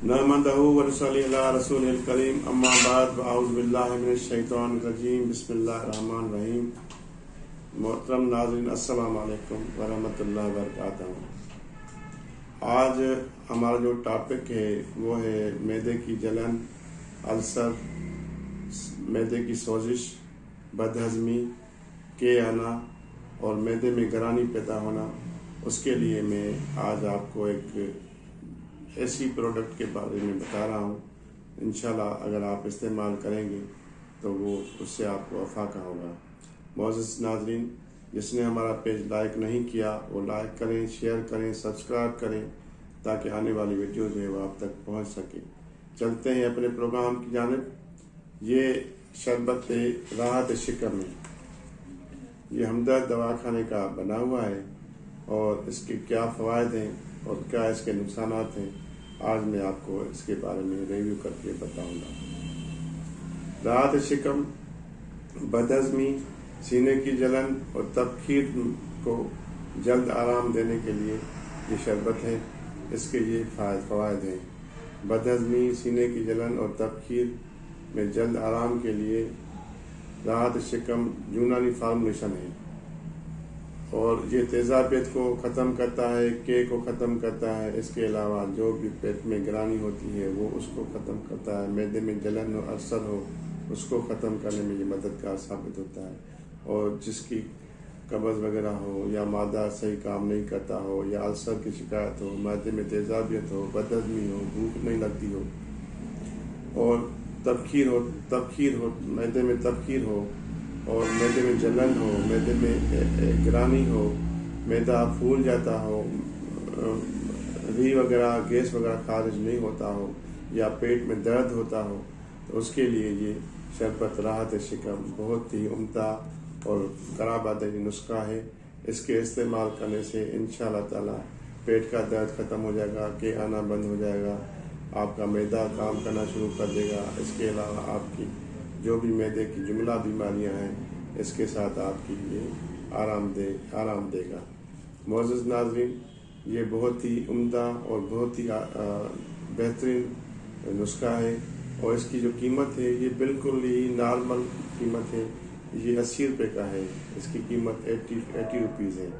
नहमदहू वरसली अला रसूल करीम अम्मा बाद आउज़बिल्लाहिमिनश्शैतानिर्रजीम बिस्मिल्लाहिर्रहमानिर रहीम मोहतरम नाजरीन वरहमतुल्लाहि वबरकातुहू आज हमारा जो टॉपिक है, वो है मैदे की जलन, अल्सर, मैदे की सोजिश, बदहजमी के आना और मैदे में गरानी पैदा होना। उसके लिए मैं आज आपको एक ऐसी प्रोडक्ट के बारे में बता रहा हूँ। इन अगर आप इस्तेमाल करेंगे तो वो उससे आपको अफाका होगा। मोज़ नाजरीन, जिसने हमारा पेज लाइक नहीं किया, वो लाइक करें शेयर करें सब्सक्राइब करें, ताकि आने वाली वीडियो जो है वो आप तक पहुँच सके। चलते हैं अपने प्रोग्राम की जानब। ये शरबत राहत शिकम है। ये हमदर्द दवाखाने का बना हुआ है, और इसके क्या फ़वाद हैं? और क्या इसके नुकसान हैं, आज मैं आपको इसके बारे में रिव्यू करके बताऊँगा। राहत शिकम, बदहजमी, सीने की जलन और तबखीर को जल्द आराम देने के लिए ये शरबत है, इसके ये फ़वाद हैं। बदहजमी, सीने की जलन और तबखीर में जल्द आराम के लिए राहत शिकम यूनानी फार्मूलेशन है। और ये तेज़ाबियत को ख़त्म करता है, के को ख़त्म करता है, इसके अलावा जो भी पेट में गिरानी होती है, वो उसको ख़त्म करता है। मैदे में जलन हो अरसर हो, उसको ख़त्म करने में ये मददगार साबित होता है। और जिसकी कब्ज़ वगैरह हो या मादा सही काम नहीं करता हो या अल्सर की शिकायत हो, मैदे में तेज़ाबियत हो, बदहजमी हो, भूख नहीं लगती हो, और तबखीर हो तबखीर हो, मैदे में तबखीर हो और मैदे में जलन हो, मैदे में गिरानी हो, मैदा फूल जाता हो री वगैरह, गैस वगैरह खारिज नहीं होता हो या पेट में दर्द होता हो तो उसके लिए ये शरबत, राहत, शिकम बहुत ही उमदा और कराबादी नुस्खा है। इसके इस्तेमाल करने से इन ताला पेट का दर्द ख़त्म हो जाएगा, के आना बंद हो जाएगा, आपका मैदा काम करना शुरू कर देगा। इसके अलावा आपकी जो भी मैदे की जुमला बीमारियाँ हैं, इसके साथ आपके लिए आराम दे, आराम देगा। मोज़ नाजरीन, ये बहुत ही उम्दा और बहुत ही बेहतरीन नुस्खा है और इसकी जो कीमत है, ये बिल्कुल ही नॉर्मल कीमत है। ये अस्सी रुपये का है, इसकी कीमत एट्टी एटी रुपीज़ है।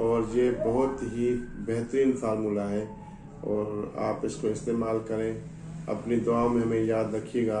और ये बहुत ही बेहतरीन फार्मूला है और आप इसको इस्तेमाल करें। अपनी दुआ में हमें याद रखिएगा।